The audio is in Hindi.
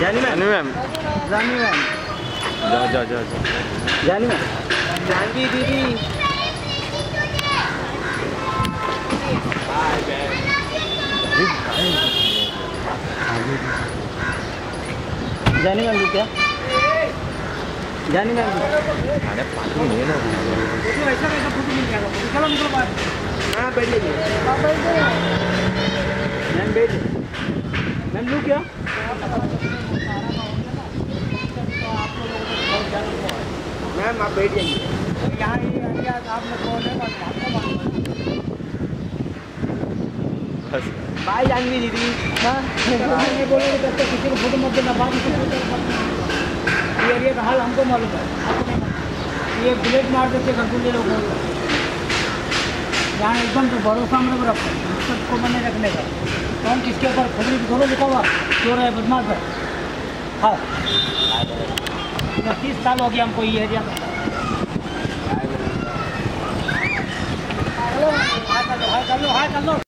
जानवी मैम? जानवी मैम। जा जा जा जा। जानवी मैम। जानवी दीदी। जानी मैम क्या? जानी मैम अरे पानी नहीं ना। ऐसा कैसा फ़ोटो मिल जाएगा चलो निकलो बाहर। हाँ बैठिए। मैम बैठ लू क्या? मैम आप बैठ जाइए। यहाँ बाय जानवी दीदी। हाँ ये बोले कि किसी को फ़ोटो मत देना बाद में ये एरिया का हाल हमको मालूम है। आपको नहीं मालूम। ये बुलेट मार देते कंट्रोल लोग। यहाँ एकदम तो भरोसा हम लोग रखते हैं सबको बने रखने का कौन किसके ऊपर खबरी दोनों लिखा हुआ? चोर है, बदमाश है। हाँ। तीस साल हो गया हमको ये एरिया हेलो कर लो हाँ कर लो हाँ कर लो।